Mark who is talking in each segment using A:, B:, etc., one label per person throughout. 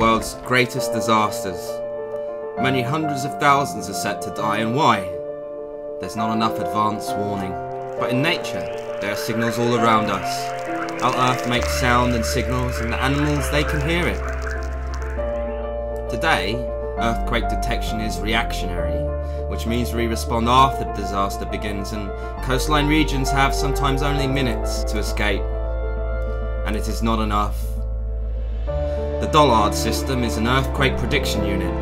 A: world's greatest disasters. Many hundreds of thousands are set to die, and why? There's not enough advance warning. But in nature, there are signals all around us. Our Earth makes sound and signals, and the animals, they can hear it. Today, earthquake detection is reactionary, which means we respond after the disaster begins, and coastline regions have sometimes only minutes to escape. And it is not enough. The Dollard system is an earthquake prediction unit.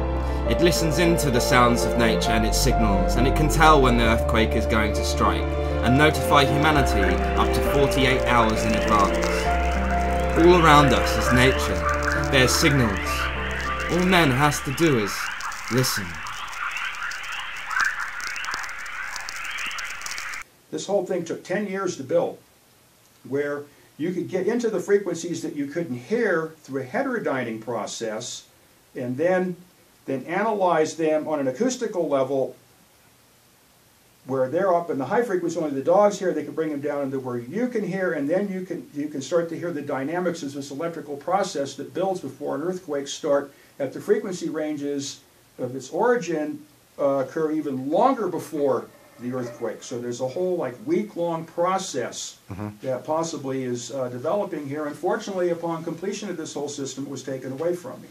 A: It listens into the sounds of nature and its signals, and it can tell when the earthquake is going to strike, and notify humanity up to 48 hours in advance. All around us is nature. There's signals. All men has to do is listen.
B: This whole thing took 10 years to build, where you could get into the frequencies that you couldn't hear through a heterodyning process and then, then analyze them on an acoustical level where they're up in the high frequency, only the dogs hear, they can bring them down into where you can hear, and then you can, you can start to hear the dynamics of this electrical process that builds before an earthquake start at the frequency ranges of its origin uh, occur even longer before the earthquake. So there's a whole like week-long process that possibly is uh, developing here. Unfortunately, upon completion of this whole system, it was taken away from me.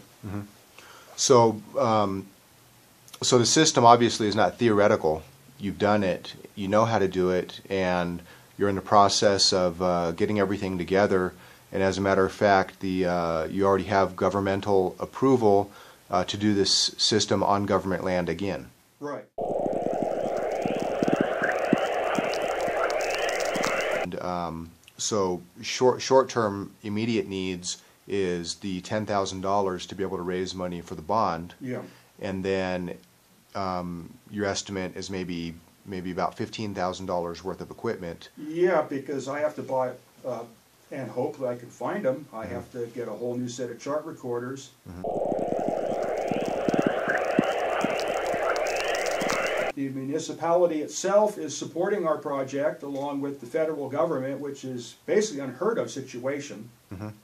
C: So, um, so the system obviously is not theoretical. You've done it. You know how to do it, and you're in the process of uh, getting everything together. And as a matter of fact, the uh, you already have governmental approval uh, to do this system on government land again.
B: Right.
C: Um, so short short term immediate needs is the ten thousand dollars to be able to raise money for the bond.
B: Yeah.
C: and then um, your estimate is maybe maybe about fifteen thousand dollars worth of equipment.
B: Yeah, because I have to buy, uh, and hope that I can find them, I have to get a whole new set of chart recorders. The municipality itself is supporting our project along with the federal government, which is basically unheard of situation.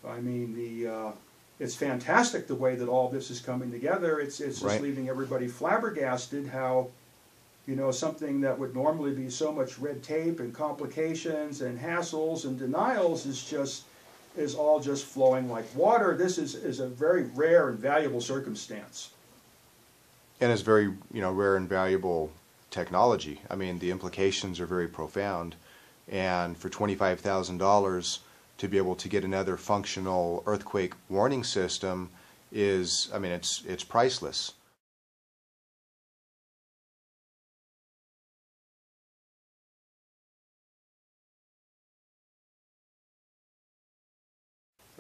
B: I mean, the, uh, it's fantastic the way that all this is coming together. It's, it's just
C: Right.
B: leaving everybody flabbergasted how, you know, something that would normally be so much red tape and complications and hassles and denials is just, is all just flowing like water. This is, is a very rare and valuable circumstance.
C: And it's very you know rare and valuable technology. I mean the implications are very profound. And for twenty five thousand dollars to be able to get another functional earthquake warning system is I mean it's it's priceless.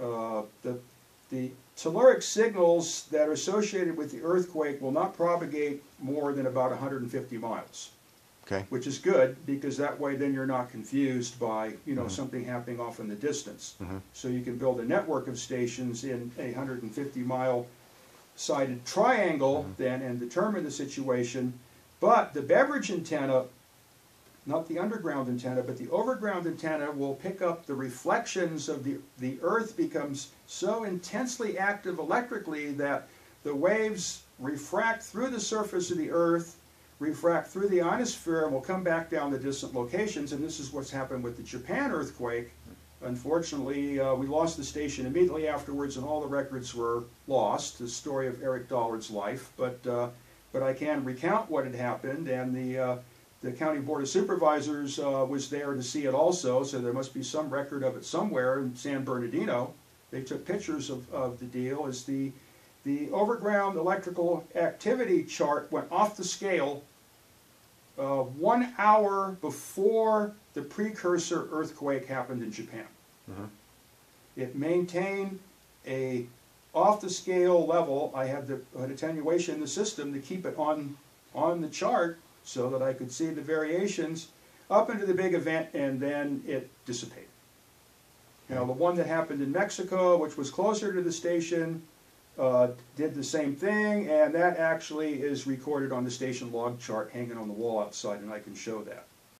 B: Uh, the, the telluric signals that are associated with the earthquake will not propagate more than about 150 miles,
C: Okay.
B: which is good because that way then you're not confused by you know mm-hmm. something happening off in the distance. Mm-hmm. So you can build a network of stations in a 150 mile sided triangle mm-hmm. then and determine the situation. But the beverage antenna not the underground antenna, but the overground antenna will pick up the reflections of the, the earth becomes so intensely active electrically that the waves refract through the surface of the earth, refract through the ionosphere, and will come back down to distant locations. And this is what's happened with the Japan earthquake. Unfortunately, uh, we lost the station immediately afterwards, and all the records were lost. The story of Eric Dollard's life, but uh, but I can recount what had happened, and the uh, the county board of supervisors uh, was there to see it also, so there must be some record of it somewhere in San Bernardino. They took pictures of, of the deal as the the overground electrical activity chart went off the scale uh, one hour before the precursor earthquake happened in Japan. It maintained a off the scale level. I had the had attenuation in the system to keep it on on the chart so that I could see the variations up into the big event, and then it dissipated. Now the one that happened in Mexico, which was closer to the station, uh, did the same thing, and that actually is recorded on the station log chart hanging on the wall outside, and I can show that.